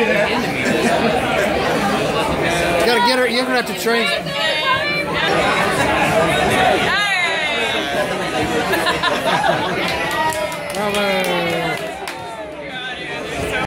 You gotta get her, you're gonna have to train. Bravo.